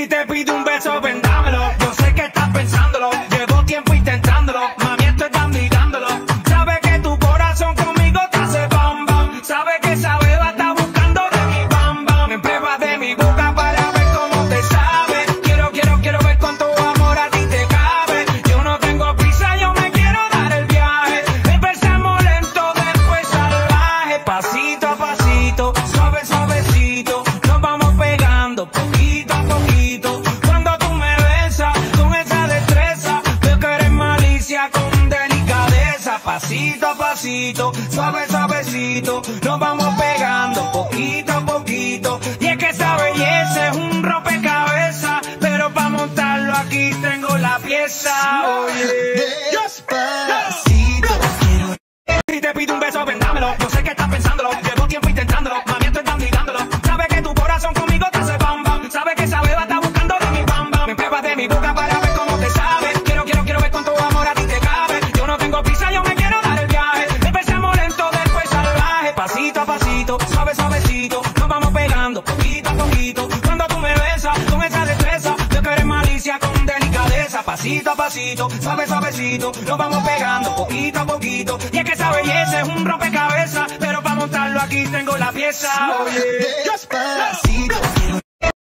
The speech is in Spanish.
Si te pido un beso, vendámelo. Yo sé que estás pensándolo. Llevo tiempo intentándolo. Mami, dando y dándolo. Sabe que tu corazón conmigo te hace bam bam. Sabe que esa beba está buscando de mi bam bam. Me pruebas de mi boca para ver cómo te sabe. Quiero, quiero, quiero ver cuánto amor a ti te cabe. Yo no tengo prisa, yo me quiero dar el viaje. Empezamos lento, después salvaje. Pasito a pasito, suave, suavecito. Pasito a pasito, suave, suavecito. Nos vamos pegando poquito a poquito. Y es que esa belleza es un rompecabezas. Pero para montarlo aquí tengo la pieza. Oye. Despacito. Quiero Si te pido un beso, vendámelo. Yo sé que estás pensándolo. Pasito a pasito, suave, suavecito. Nos vamos pegando poquito a poquito. Cuando tú me besas con esa destreza, yo que eres malicia con delicadeza. Pasito a pasito, suave, suavecito. Nos vamos pegando poquito a poquito. Y es que esa belleza es un rompecabezas. Pero para montarlo aquí tengo la pieza. Oye. despacito.